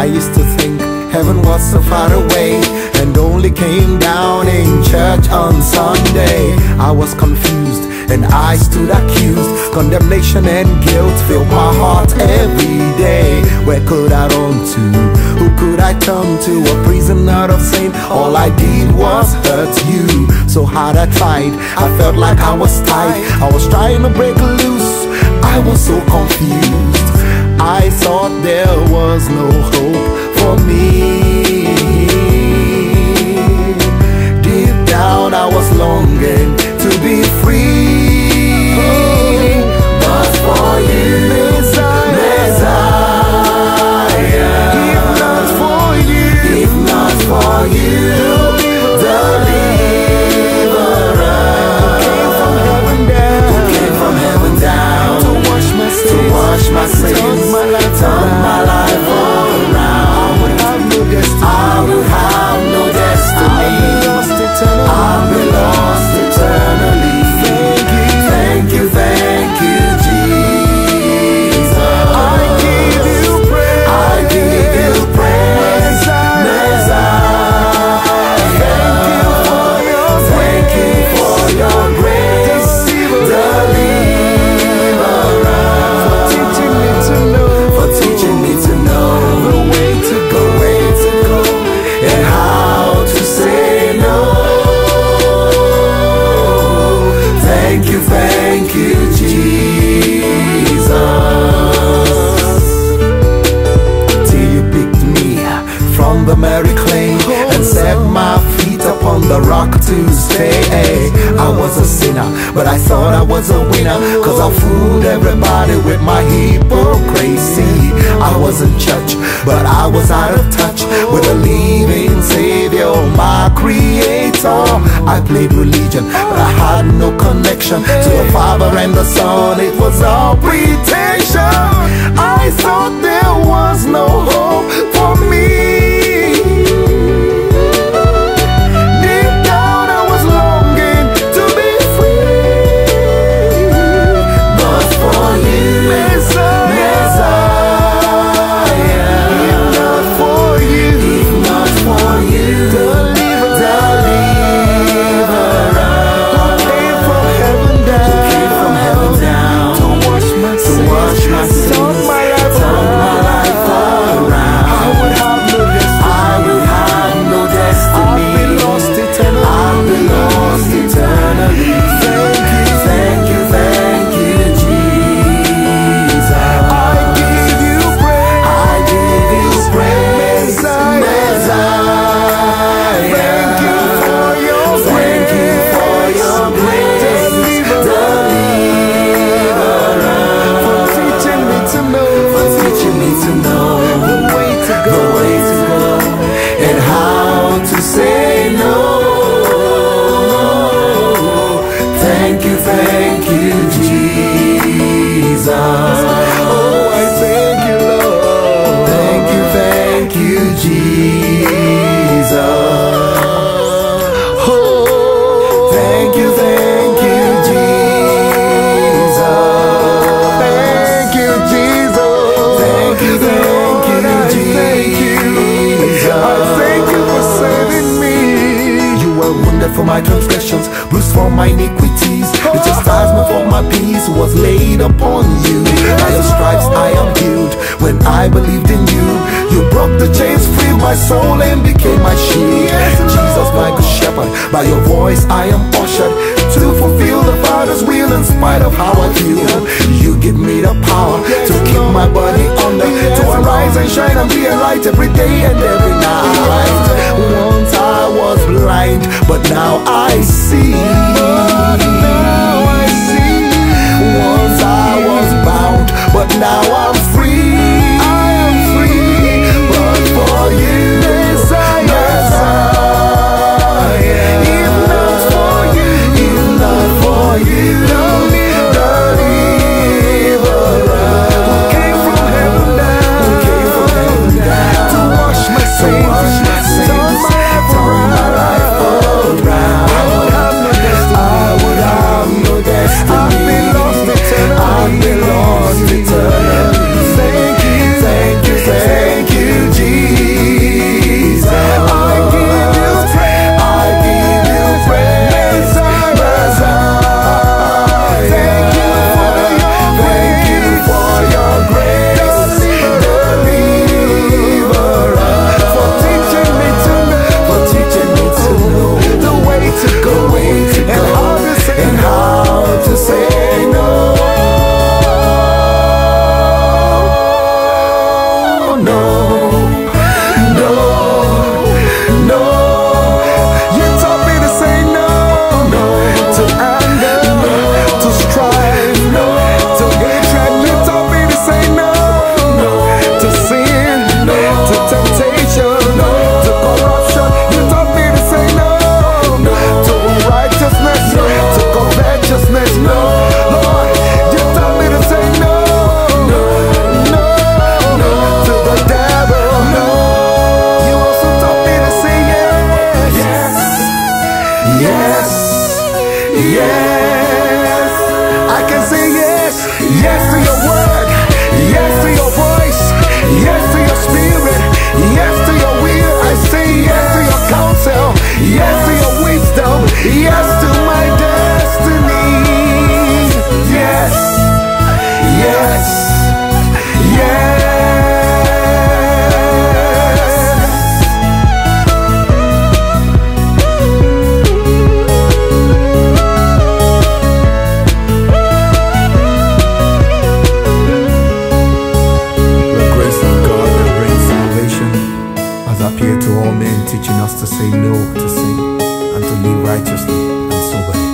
I used to think heaven was so far away and only came down in church on Sunday. I was confused and I stood accused. Condemnation and guilt filled my heart every day. Where could I run to? Who could I turn to? A prisoner of sin. All I did was hurt you. So hard I tried. I felt like I was tied. I was trying to break loose. I was so confused. I thought there was no hope for me. The rock to stay. I was a sinner, but I thought I was a winner. Cause I fooled everybody with my hypocrisy. I was in church, but I was out of touch with the living Savior, my Creator. I played religion, but I had no connection to the Father and the Son. It was all pretension. I thought there was no hope my iniquities. The chastisement for my peace was laid upon you. By your stripes I am healed. When I believed in you, you broke the chains, freed my soul, and became my shield. Jesus, my good shepherd, by your voice I am ushered to fulfill the Father's will in spite of how I feel. You give me the power to keep my body under, to arise and shine and be a light every day and every night. Once I was blind, but now I see. Once I was bound, but now I'm yes, us to say no, to sin, and to live righteously and soberly.